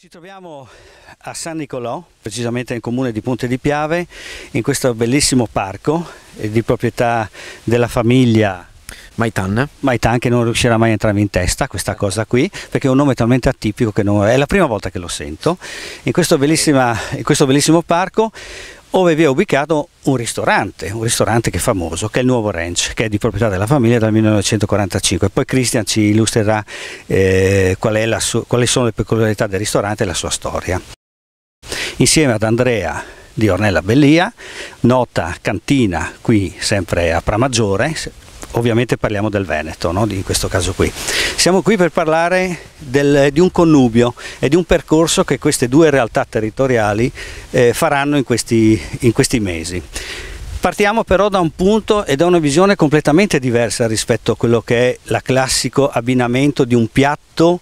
Ci troviamo a San Nicolò, precisamente nel comune di Ponte di Piave, in questo bellissimo parco eh, di proprietà della famiglia Maitan. Maitan che non riuscirà mai a entrarmi in testa questa cosa qui, perché è un nome talmente atipico che non, è la prima volta che lo sento. In questo, in questo bellissimo parco dove vi è ubicato un ristorante, un ristorante che è famoso, che è il Nuovo Ranch, che è di proprietà della famiglia dal 1945. Poi Christian ci illustrerà eh, qual su- quali sono le peculiarità del ristorante e la sua storia. Insieme ad Andrea di Ornella Bellia, nota cantina qui sempre a Pramaggiore, ovviamente parliamo del Veneto, no? in questo caso qui. Siamo qui per parlare del, di un connubio e di un percorso che queste due realtà territoriali eh, faranno in questi, in questi mesi. Partiamo però da un punto e da una visione completamente diversa rispetto a quello che è il classico abbinamento di un piatto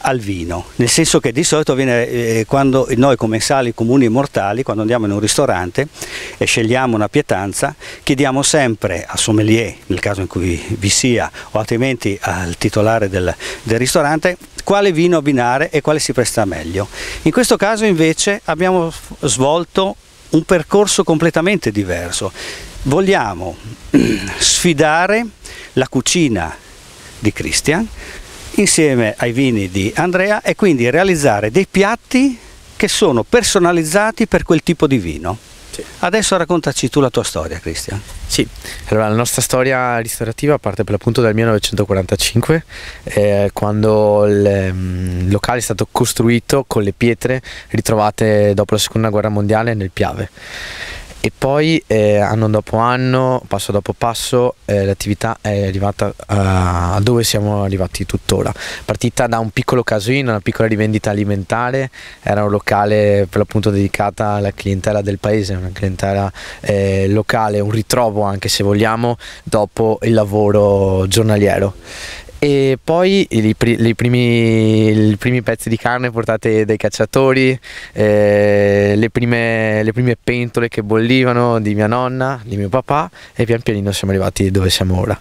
al vino, nel senso che di solito viene eh, quando noi commensali comuni mortali, quando andiamo in un ristorante e scegliamo una pietanza, chiediamo sempre al sommelier, nel caso in cui vi sia, o altrimenti al titolare del, del ristorante, quale vino abbinare e quale si presta meglio. In questo caso invece abbiamo svolto un percorso completamente diverso. Vogliamo sfidare la cucina di Christian insieme ai vini di Andrea e quindi realizzare dei piatti che sono personalizzati per quel tipo di vino. Sì. Adesso raccontaci tu la tua storia, Cristian. Sì, allora la nostra storia ristorativa parte per l'appunto dal 1945, eh, quando il um, locale è stato costruito con le pietre ritrovate dopo la seconda guerra mondiale nel Piave e poi eh, anno dopo anno, passo dopo passo, eh, l'attività è arrivata a, a, dove siamo arrivati tuttora. Partita da un piccolo casino, una piccola rivendita alimentare, era un locale per l'appunto dedicata alla clientela del paese, una clientela eh, locale, un ritrovo anche se vogliamo, dopo il lavoro giornaliero e poi i, primi, primi, pezzi di carne portate dai cacciatori, eh, le, prime, le, prime, pentole che bollivano di mia nonna, di mio papà e pian pianino siamo arrivati dove siamo ora.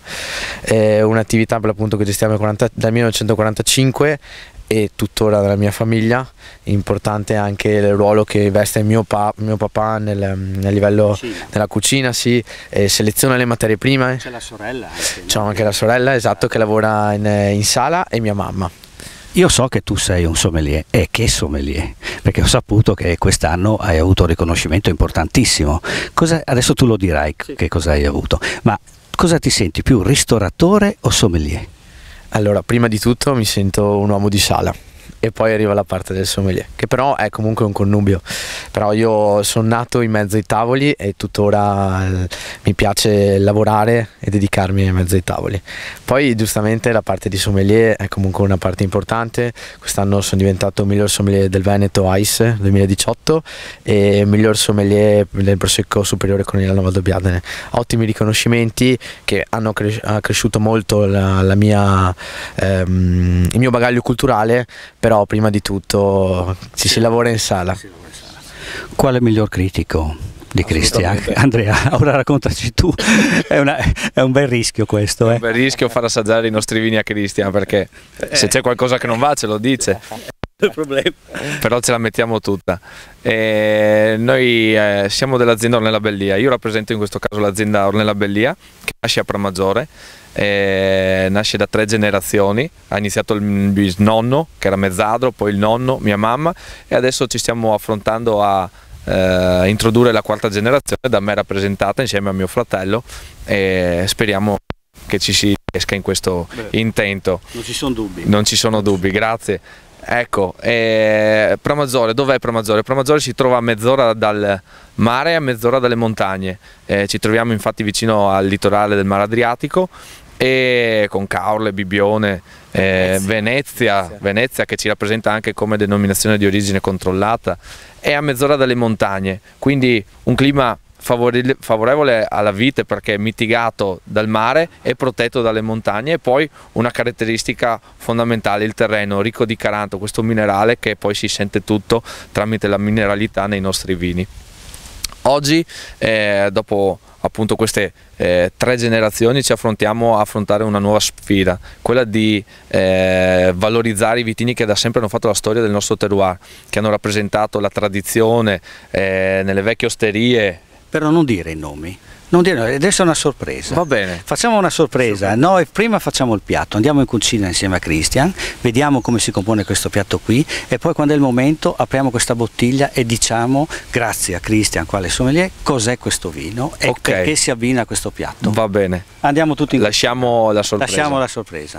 È un'attività che gestiamo dal 1945 e tuttora della mia famiglia, importante anche il ruolo che veste mio, pa mio papà nel, nel livello cucina. della cucina, sì, seleziona le materie prime. C'è la sorella anche. C'è anche la sorella, esatto, che lavora in, in sala e mia mamma. Io so che tu sei un sommelier, e che sommelier, perché ho saputo che quest'anno hai avuto un riconoscimento importantissimo. Cosa, adesso tu lo dirai sì. che cosa hai avuto, ma cosa ti senti più, ristoratore o sommelier? Allora, prima di tutto mi sento un uomo di sala e poi arriva la parte del sommelier, che però è comunque un connubio. Però io sono nato in mezzo ai tavoli e tuttora eh, mi piace lavorare e dedicarmi in mezzo ai tavoli. Poi giustamente la parte di sommelier è comunque una parte importante. Quest'anno sono diventato miglior sommelier del Veneto ICE 2018 e miglior sommelier del Prosecco Superiore Corneliano Valdobbiadene. Ottimi riconoscimenti che hanno cres cresciuto molto la, la mia, ehm, il mio bagaglio culturale però prima di tutto ci si lavora in sala. Quale miglior critico? di Cristian. Andrea, ora raccontaci tu, è, una, è, un bel rischio questo. È un eh. bel rischio far assaggiare i nostri vini a Cristian perché se c'è qualcosa che non va ce lo dice. Però ce la mettiamo tutta. E noi eh, siamo dell'azienda Ornella Bellia, io rappresento in questo caso l'azienda Ornella Bellia che nasce a Pramaggiore eh, nasce da tre generazioni, ha iniziato il bisnonno che era mezzadro, poi il nonno, mia mamma e adesso ci stiamo affrontando a eh, introdurre la quarta generazione da me rappresentata insieme a mio fratello e speriamo che ci si riesca in questo Beh, intento. Non ci sono dubbi. Non ci sono dubbi, grazie. Ecco, eh, Pramazzore, dov'è Pramazzore? Pramazzore si trova a mezz'ora dal mare e a mezz'ora dalle montagne. Eh, ci troviamo infatti vicino al litorale del Mar Adriatico e con Caorle, Bibione, eh, Venezia, Venezia che ci rappresenta anche come denominazione di origine controllata e a mezz'ora dalle montagne, quindi un clima favorevole alla vite perché è mitigato dal mare e protetto dalle montagne e poi una caratteristica fondamentale il terreno ricco di caranto, questo minerale che poi si sente tutto tramite la mineralità nei nostri vini. Oggi, eh, dopo appunto queste eh, tre generazioni, ci affrontiamo a affrontare una nuova sfida, quella di eh, valorizzare i vitini che da sempre hanno fatto la storia del nostro terroir, che hanno rappresentato la tradizione eh, nelle vecchie osterie. Però non dire i nomi. Non dire, adesso è una sorpresa. Va bene. Facciamo una sorpresa. Noi prima facciamo il piatto, andiamo in cucina insieme a Christian, vediamo come si compone questo piatto qui e poi quando è il momento apriamo questa bottiglia e diciamo grazie a Christian, quale sommelier, cos'è questo vino e Ok. perché si abbina a questo piatto. Va bene. Andiamo tutti in Lasciamo la sorpresa. Lasciamo la sorpresa.